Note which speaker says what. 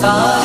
Speaker 1: far